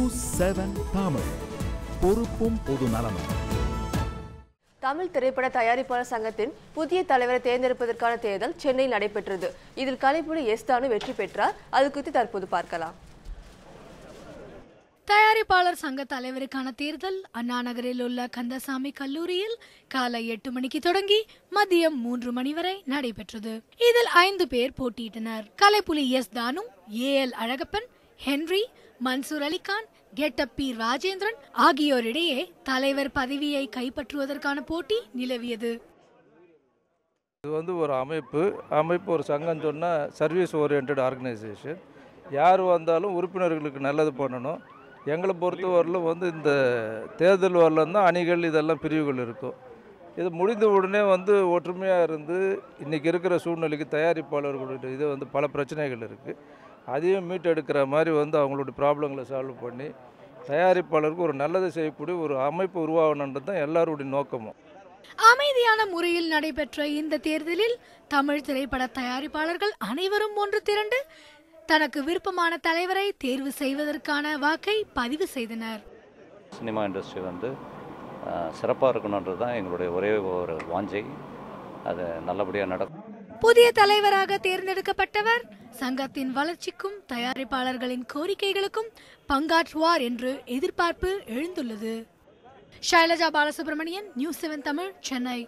News seven Tamil. பொறுப்பும் பொது நலமும். தமிழ் திரைப்பட தயாரிப்பாளர் சங்கத்தின் புதிய தலைவரை தேர்ந்தெடுப்பதற்கான தேர்தல் சென்னையில் நடைபெற்றது. இதில் கலைப்புலி எஸ் தானு வெற்றி பெற்றார். அது குறித்து தற்போது பார்க்கலாம். தயாரிப்பாளர் சங்க தலைவருக்கான தேர்தல் அண்ணா நகரில் உள்ள கந்தசாமி கல்லூரியில் காலை எட்டு மணிக்கு தொடங்கி மதியம் மூன்று மணி வரை நடைபெற்றது. இதில் ஐந்து பேர் போட்டியிட்டனர். Kalaipuli S Thanu A L Alagappan Henry Mansoor Alikhan கெட்டப்பி Rajendran ஆகியோரிடையே தலைவர் பதவியை கைப்பற்றுவதற்கான போட்டி நிலவியது. இது வந்து ஒரு அமைப்பு. அமைப்பு ஒரு சங்கம் சொன்னால் சர்வீஸ் ஓரியன்ட் ஆர்கனைசேஷன். யார் வந்தாலும் உறுப்பினர்களுக்கு நல்லது பண்ணணும். எங்களை பொறுத்தவரையிலும் வந்து இந்த தேர்தல் வரலாம் தான் அணிகள் இதெல்லாம் பிரிவுகள் இருக்கும். இது முடிந்த உடனே வந்து ஒற்றுமையாக இருந்து இன்றைக்கி இருக்கிற சூழ்நிலைக்கு தயாரிப்பாளர்களுடைய இது வந்து பல பிரச்சனைகள் இருக்குது அதையும் மீட்டெடுக்கிற மாதிரி வந்து அவங்களுடைய ப்ராப்ளங்களை சால்வ் பண்ணி தயாரிப்பாளருக்கு ஒரு நல்லது செய்யக்கூடிய ஒரு அமைப்பு உருவாகணுன்றது தான் எல்லாருடைய நோக்கமும். அமைதியான முறையில் நடைபெற்ற இந்த தேர்தலில் தமிழ் திரைப்பட தயாரிப்பாளர்கள் அனைவரும் ஒன்று திரண்டு தனக்கு விருப்பமான தலைவரை தேர்வு செய்வதற்கான வாக்கை பதிவு செய்தனர். சினிமா இண்டஸ்ட்ரி வந்து சிறப்பாக இருக்கணுன்றது தான் எங்களுடைய ஒரே ஒரு வாஞ்சை. அது நல்லபடியாக நடக்கும். புதிய தலைவராக தேர்ந்தெடுக்கப்பட்டவர் சங்கத்தின் வளர்ச்சிக்கும் தயாரிப்பாளர்களின் கோரிக்கைகளுக்கும் பங்காற்றுவார் என்று எதிர்பார்ப்பு எழுந்துள்ளது. Shailaja Balasubramanian news seven Tamil Chennai.